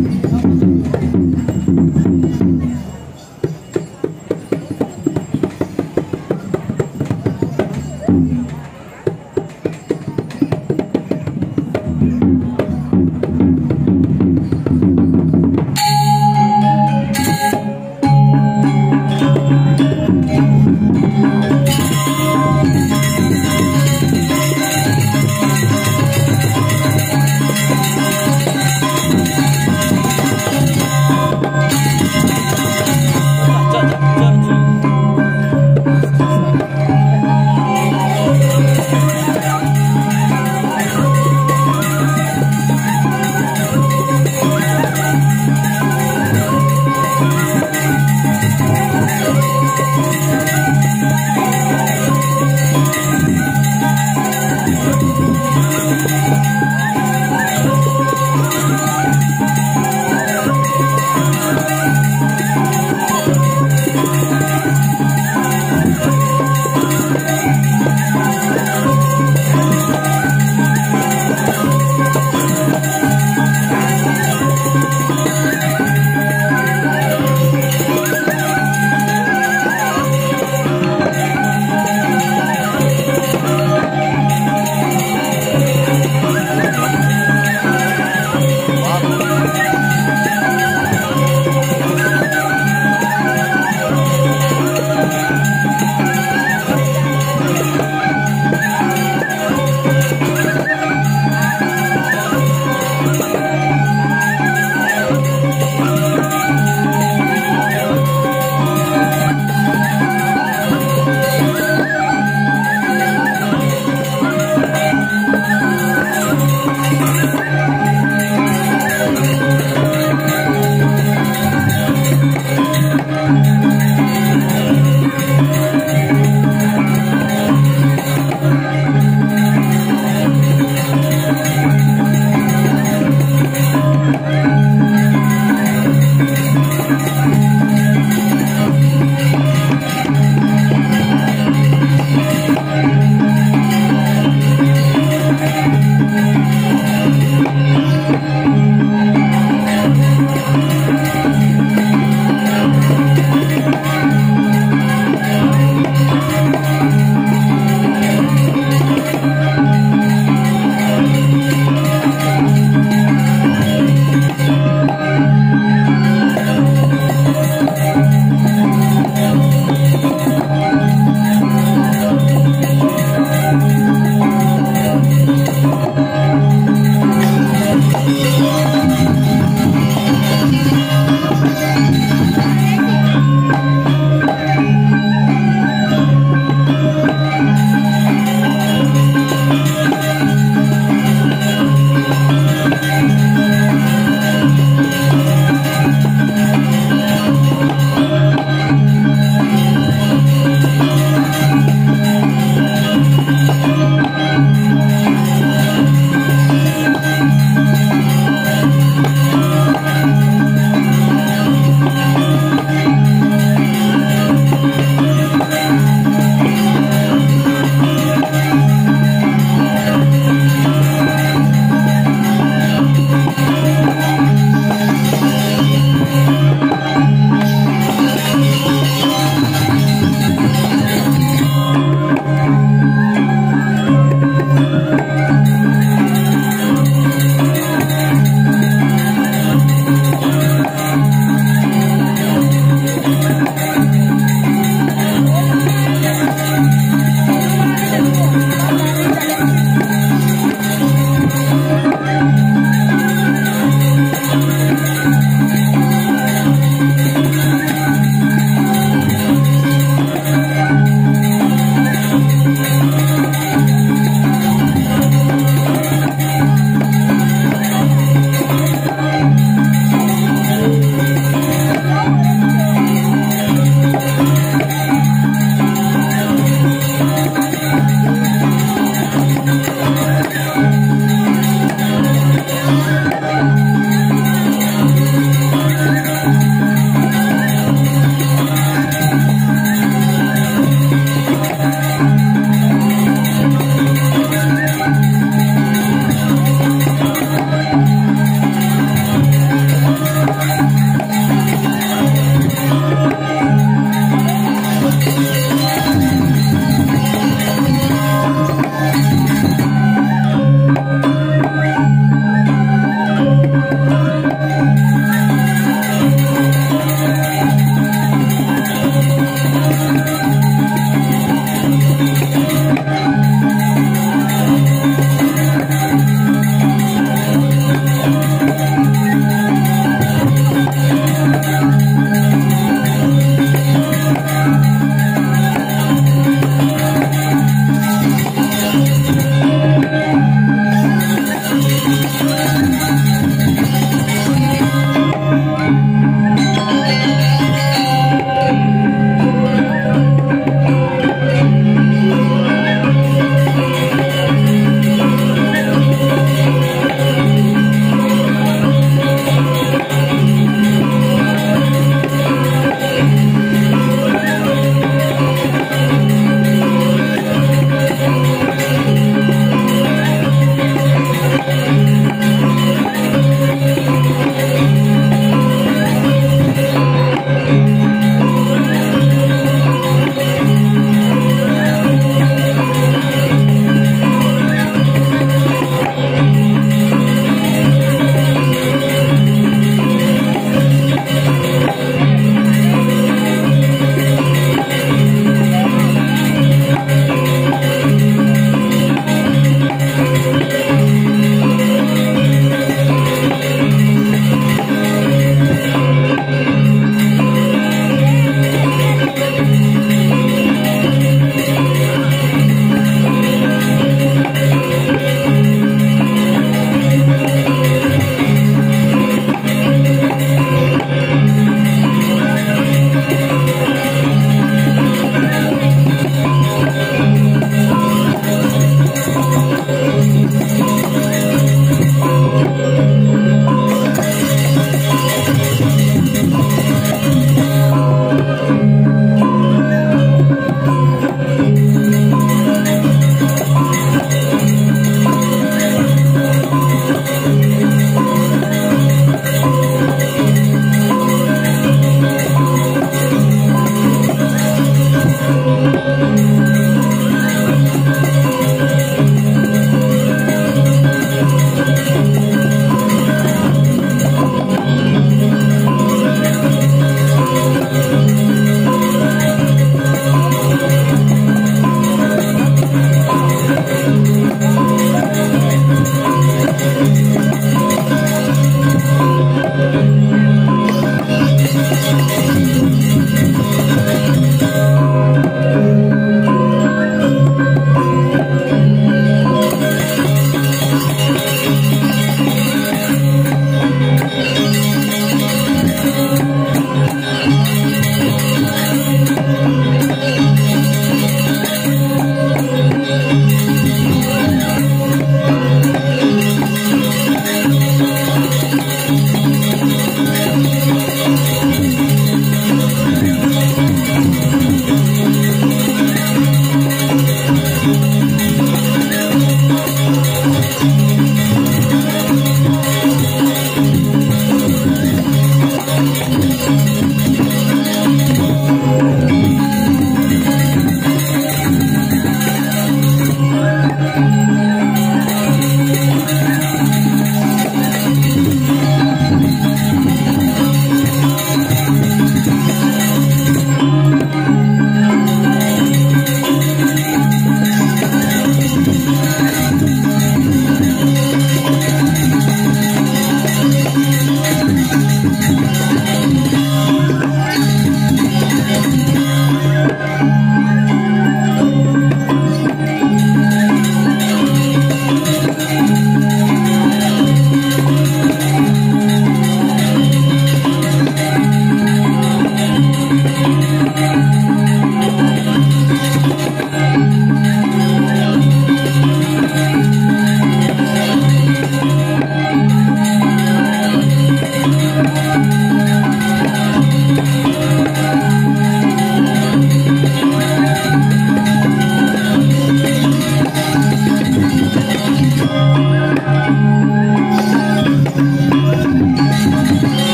Oh.